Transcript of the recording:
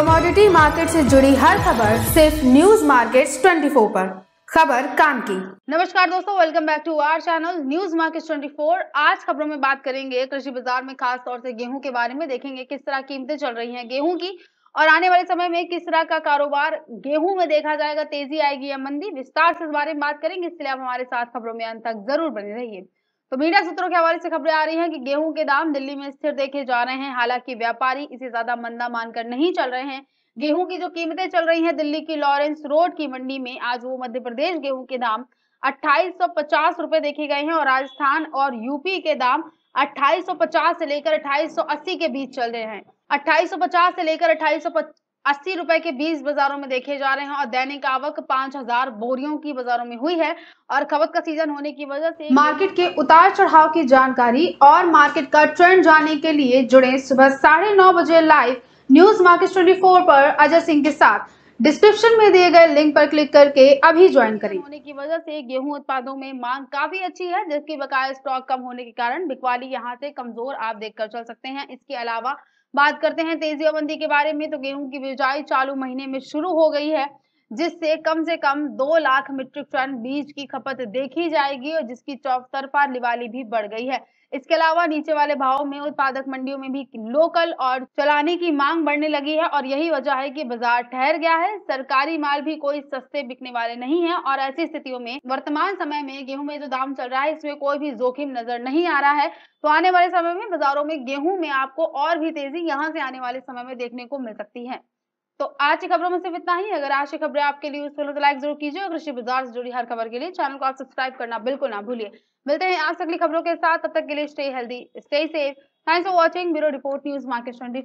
Commodity market से जुड़ी हर खबर सिर्फ़ न्यूज़ मार्केट्स 24 पर। खबर काम की। नमस्कार दोस्तों welcome back to our channel news market 24 आज खबरों में बात करेंगे कृषि बाज़ार में खास तौर से गेहूँ के बारे में। देखेंगे किस तरह कीमतें चल रही हैं गेहूँ की और आने वाले समय में किस तरह का कारोबार गेहूँ में देखा जाएगा, तेज़ी आएगी या मंदी, विस्तार से इस बारे में बात करेंगे। इसलिए आप हमारे साथ खबरों में अंत तक ज़रूर बने रहिए। तो मीडिया सूत्रों के हवाले से खबरें आ रही हैं कि गेहूँ के दाम दिल्ली में स्थिर देखे जा रहे हैं, हालाँकि व्यापारी इसे ज़्यादा मंदा मानकर नहीं चल रहे हैं। गेहूँ की जो कीमतें चल रही हैं दिल्ली की लॉरेंस रोड की मंडी में, आज वो मध्य प्रदेश गेहूँ के दाम अट्ठाईस रुपए देखे गए हैं और राजस्थान और यूपी के दाम 2850 से लेकर 2880 के बीच चल रहे हैं। 2850 से लेकर अट्ठाईस अस्सी रुपए के बीस बाजारों में देखे जा रहे हैं और दैनिक आवक पाँच हज़ार बोरियों की बाजारों में हुई है और खपत का सीज़न होने की वजह से मार्केट के उतार चढ़ाव की जानकारी और मार्केट का ट्रेंड जानने के लिए जुड़े सुबह साढ़े नौ बजे लाइव न्यूज़ मार्केट ट्वेंटी पर अजय सिंह के साथ। डिस्क्रिप्शन में दिए गए लिंक पर क्लिक करके अभी ज्वाइन करें। होने की वजह से गेहूँ उत्पादों में मांग काफ़ी अच्छी है जिसकी बकाया स्टॉक कम होने के कारण बिकवाली यहाँ से कमज़ोर आप देखकर चल सकते हैं। इसके अलावा बात करते हैं तेज़ी मंदी के बारे में। तो गेहूँ की बिजाई चालू महीने में शुरू हो गई है। जिससे कम से कम दो लाख मीट्रिक टन बीज की खपत देखी जाएगी और जिसकी चौतरफा लिवाली भी बढ़ गई है। इसके अलावा नीचे वाले भावों में उत्पादक मंडियों में भी लोकल और चलाने की मांग बढ़ने लगी है और यही वजह है कि बाज़ार ठहर गया है। सरकारी माल भी कोई सस्ते बिकने वाले नहीं है और ऐसी स्थितियों में वर्तमान समय में गेहूँ में जो दाम चल रहा है, इसमें कोई भी जोखिम नज़र नहीं आ रहा है। तो आने वाले समय में बाजारों में गेहूँ में आपको और भी तेज़ी यहाँ से आने वाले समय में देखने को मिल सकती है। तो आज की खबरों में सिर्फ़ इतना ही। अगर आज की खबरें आपके लिए यूजफुल हो तो लाइक ज़रूर कीजिए और कृषि बाज़ार से जुड़ी हर खबर के लिए चैनल को आप सब्सक्राइब करना बिल्कुल ना भूलिए। मिलते हैं आज अगली खबरों के साथ। तब तक के लिए stay healthy stay safe thanks for watching bureau report news market twenty